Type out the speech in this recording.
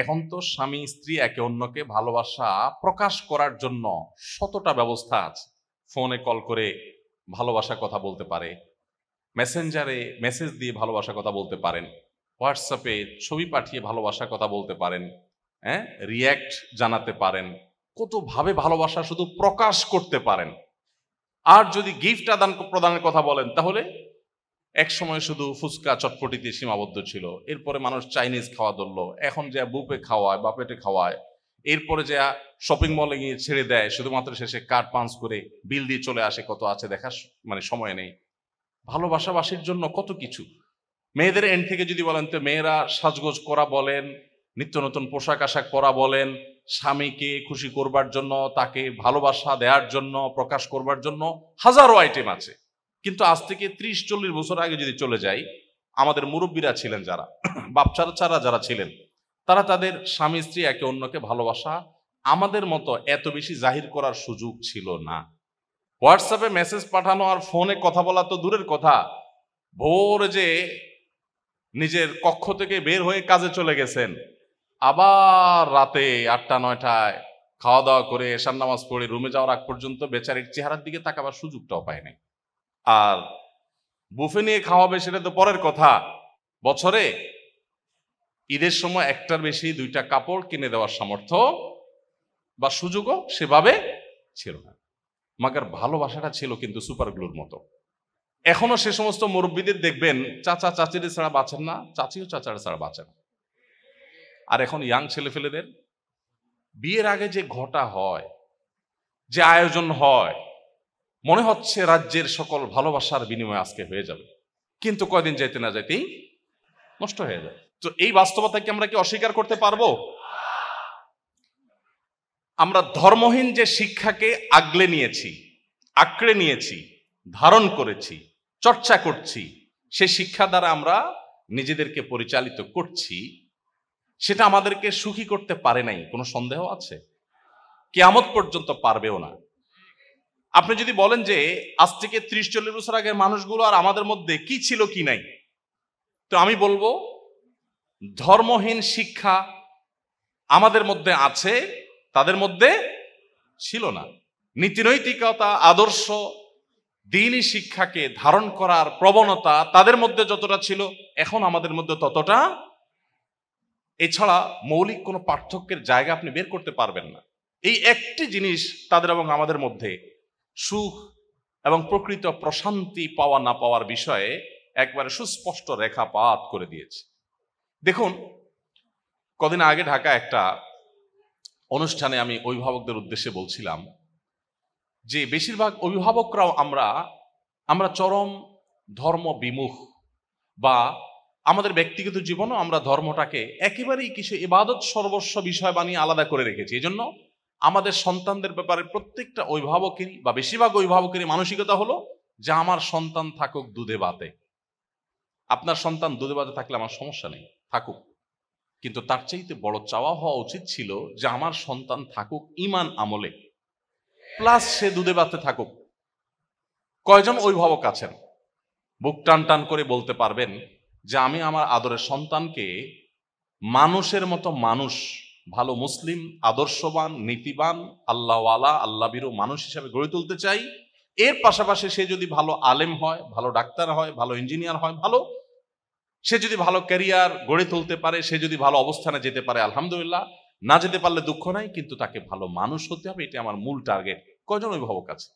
এখন তো স্বামী স্ত্রী একে অন্যকে ভালোবাসা প্রকাশ করার জন্য শতটা ব্যবস্থা আছে। ফোনে কল করে ভালোবাসা কথা বলতে পারে, মেসেঞ্জারে মেসেজ দিয়ে ভালোবাসা কথা বলতে পারেন হোয়াটসঅ্যাপে ছবি পাঠিয়ে ভালোবাসা কথা বলতে পারেন হ্যাঁ? রিয়্যাক্ট জানাতে পারেন, কতভাবে ভালোবাসা শুধু প্রকাশ করতে পারেন। আর যদি গিফট আদান প্রদানের কথা বলেন তাহলে এক সময় শুধু ফুচকা চটপটিতে সীমাবদ্ধ ছিল, এরপরে মানুষ চাইনিজ খাওয়া ধরলো, এখন যা বুপে খাওয়ায় বা পেটে খাওয়ায়, এরপরে যা শপিং মলে গিয়ে ছেড়ে দেয়, শুধুমাত্র শেষে কার্ড পাঞ্চ করে বিল দিয়ে চলে আসে কত আছে দেখার মানে সময় নেই। ভালোবাসাবাসীর জন্য কত কিছু। মেয়েদের এন্ড থেকে যদি বলেন তো মেয়েরা সাজগোজ করা বলেন, নিত্য নতুন পোশাক আশাক পরা বলেন, স্বামীকে খুশি করবার জন্য, তাকে ভালোবাসা দেওয়ার জন্য, প্রকাশ করবার জন্য হাজারো আইটেম আছে। কিন্তু আজ থেকে ত্রিশ, চল্লিশ বছর আগে যদি চলে যাই, আমাদের মুরব্বীরা ছিলেন যারা বাপচারা চারা যারা ছিলেন, তারা তাদের স্বামী, স্ত্রী একে অন্যকে ভালোবাসা আমাদের মতো এত বেশি জাহির করার সুযোগ ছিল না। হোয়াটসঅ্যাপে মেসেজ পাঠানো আর ফোনে কথা বলা তো দূরের কথা। ভোর যে নিজের কক্ষ থেকে বের হয়ে কাজে চলে গেছেন, আবার রাতে আটটা, নয়টায় খাওয়া দাওয়া করে এশার নামাজ পড়ে রুমে যাওয়ার আগ পর্যন্ত বেচারির চেহারার দিকে তাকাবার সুযোগটাও পায় নাই আর বুফে নিয়ে খাওয়াবে সেটা তো পরের কথা। বছরে ঈদের সময় একটার বেশি দুইটা কাপড় কিনে দেওয়ার সামর্থ্য বা সুযোগও সেভাবে ছিল না। মাগার ভালোবাসাটা ছিল কিন্তু সুপার গ্লুর মতো। এখনও সে সমস্ত মুরব্বীদের দেখবেন, চাচা চাচিদের ছাড়া বাঁচেন না, চাচিও চাচারা ছাড়া বাঁচেন না। আর এখন ইয়াং ছেলেফেলেদের বিয়ের আগে যে ঘটা হয়, যে আয়োজন হয় মনে হচ্ছে রাজ্যের সকল ভালোবাসার বিনিময় আজকে হয়ে যাবে। কিন্তু কয়দিন যেতে না যেতেই নষ্ট হয়ে যায়। তো এই বাস্তবতাকে আমরা কি অস্বীকার করতে পারব? আমরা ধর্মহীন যে শিক্ষাকে আগলে নিয়েছি, আঁকড়ে নিয়েছি, ধারণ করেছি, চর্চা করছি, সে শিক্ষা দ্বারা আমরা নিজেদেরকে পরিচালিত করছি, সেটা আমাদেরকে সুখী করতে পারে নাই, কোনো সন্দেহ আছে? কেয়ামত পর্যন্ত পারবেও না। আপনি যদি বলেন যে আজ থেকে ত্রিশ চল্লিশ বছর আগের মানুষগুলো আর আমাদের মধ্যে কি ছিল, কি নাই? তো আমি বলব, ধর্মহীন শিক্ষা আমাদের মধ্যে আছে, তাদের মধ্যে ছিল না। নীতিনৈতিকতা, আদর্শ, দিনই শিক্ষাকে ধারণ করার প্রবণতা তাদের মধ্যে যতটা ছিল, এখন আমাদের মধ্যে ততটা। এছাড়া মৌলিক কোনো পার্থক্যের জায়গা আপনি বের করতে পারবেন না। এই একটি জিনিস তাদের এবং আমাদের মধ্যে সুখ এবং প্রকৃত প্রশান্তি পাওয়া না পাওয়ার বিষয়ে একবারে সুস্পষ্ট রেখাপাত করে দিয়েছে। দেখুন, কদিন আগে ঢাকা একটা অনুষ্ঠানে আমি অভিভাবকদের উদ্দেশ্যে বলছিলাম যে, বেশিরভাগ অভিভাবকরাও আমরা আমরা চরম ধর্ম বিমুখ বা আমাদের ব্যক্তিগত জীবনও আমরা ধর্মটাকে একেবারেই কিছু এবাদত সর্বস্ব বিষয় বানিয়ে আলাদা করে রেখেছি। এই জন্য আমাদের সন্তানদের ব্যাপারে প্রত্যেকটা অভিভাবকেরই বা বেশিরভাগ অভিভাবকেরই মানসিকতা হলো যে আমার সন্তান থাকুক দুধে বাতে আপনার সন্তান দুধে বাতে থাকলে আমার সমস্যা নেই, থাকুক। কিন্তু তার চাইতে বড় চাওয়া হওয়া উচিত ছিল যে আমার সন্তান থাকুক ইমান আমলে। প্লাস সে দুধে বাতে থাকুক। কয়জন অভিভাবক আছেন? বুক টান টান করে বলতে পারবেন যে আমি আমার আদরের সন্তানকে মানুষের মতো মানুষ ভালো মুসলিম, আদর্শবান, নীতিবান, আল্লাহওয়ালা আল্লাহবিরু মানুষ হিসাবে গড়ে তুলতে চাই। এর পাশাপাশি সে যদি ভালো আলেম হয়, ভালো ডাক্তার হয়, ভালো ইঞ্জিনিয়ার হয়, ভালো, সে যদি ভালো ক্যারিয়ার গড়ে তুলতে পারে, সে যদি ভালো অবস্থানে যেতে পারে, আলহামদুলিল্লাহ। না যেতে পারলে দুঃখ নাই, কিন্তু তাকে ভালো মানুষ হতে হবে এটা আমার মূল টার্গেট। কয়জন অভিভাবক আছে?